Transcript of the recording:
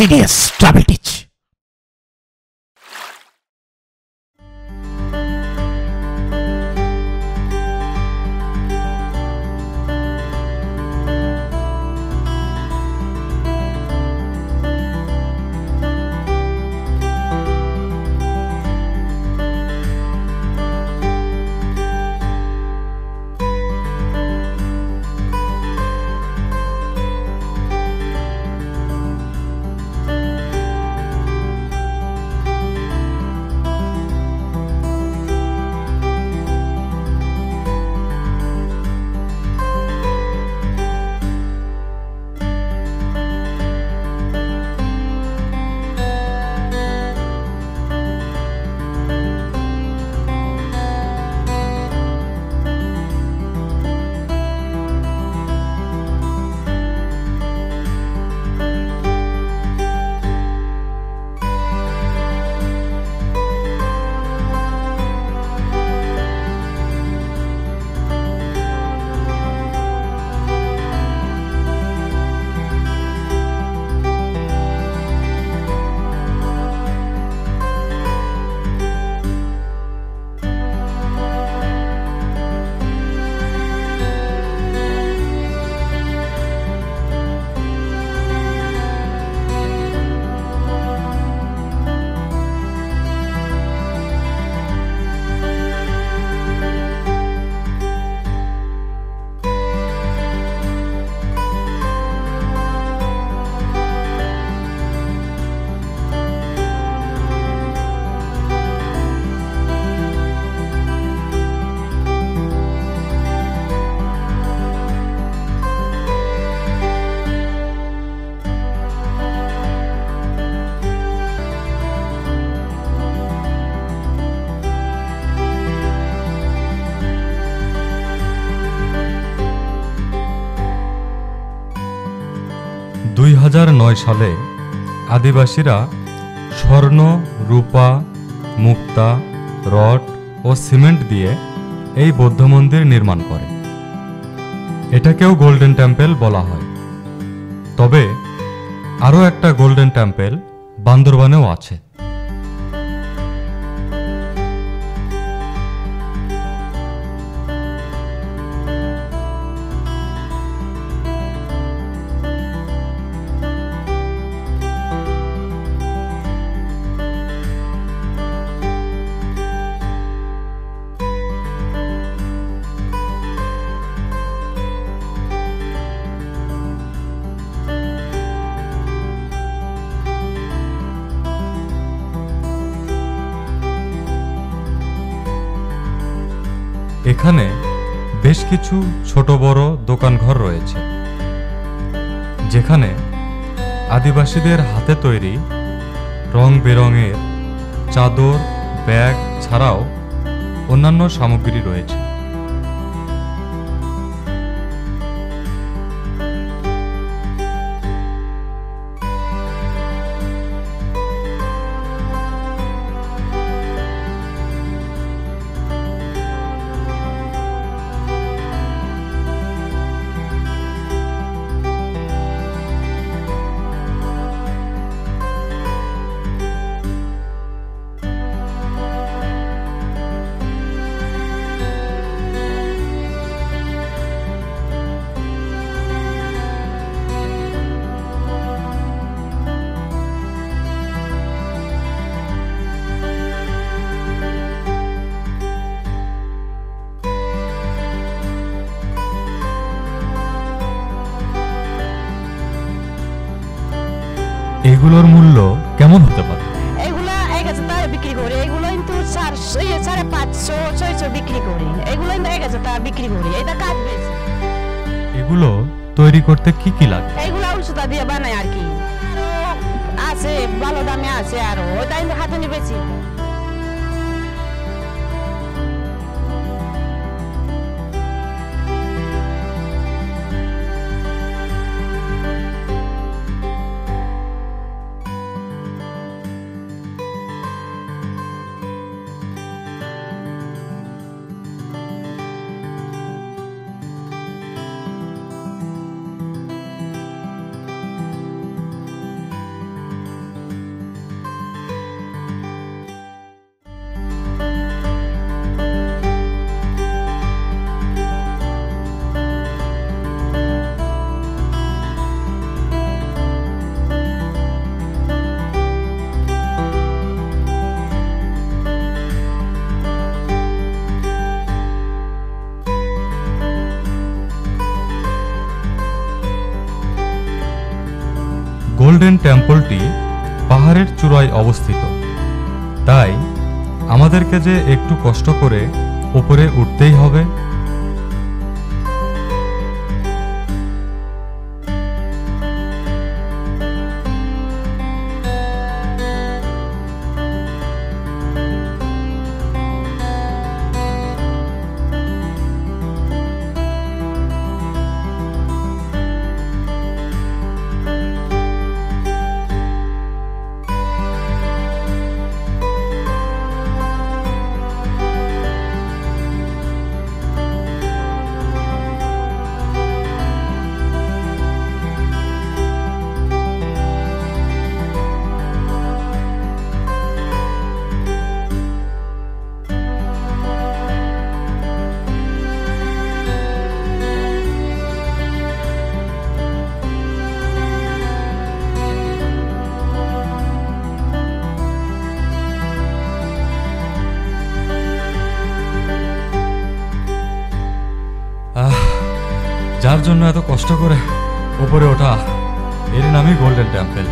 serious trouble ditch. সালে আদিবাসীরা স্বর্ণ, রূপা, মুক্তা, রড ও সিমেন্ট দিয়ে এই বৌদ্ধ মন্দির নির্মাণ করে। এটাকেও গোল্ডেন টেম্পেল বলা হয়। তবে আরও একটা গোল্ডেন টেম্পেল বান্দরবানেও আছে। এখানে বেশ কিছু ছোট বড় দোকানঘর রয়েছে, যেখানে আদিবাসীদের হাতে তৈরি রং বেরঙের চাদর, ব্যাগ ছাড়াও অন্যান্য সামগ্রী রয়েছে। এগুলোর মূল্য কেমন হতে পারে? এগুলা এক হাজার টাকা বিক্রি করি এগুলো কিন্তু ইয়ে, সাড়ে পাঁচশো ছয়শো বিক্রি করি। এগুলো কিন্তু এক হাজার টাকা বিক্রি করি এটা কাজ বেশি। এগুলো তৈরি করতে কি কি লাগে? এগুলো সুতা দিয়ে বানায় আর কি। আছে ভালো দামে আছে আরও ওটা কিন্তু হাতে নিয়ে বেশি। গোল্ডেন টেম্পলটি পাহাড়ের চূড়ায় অবস্থিত। তাই আমাদেরকে যে একটু কষ্ট করে উপরে উঠতেই হবে জন্য এত কষ্ট করে ওপরে ওঠা এর নামই গোল্ডেন টেম্পল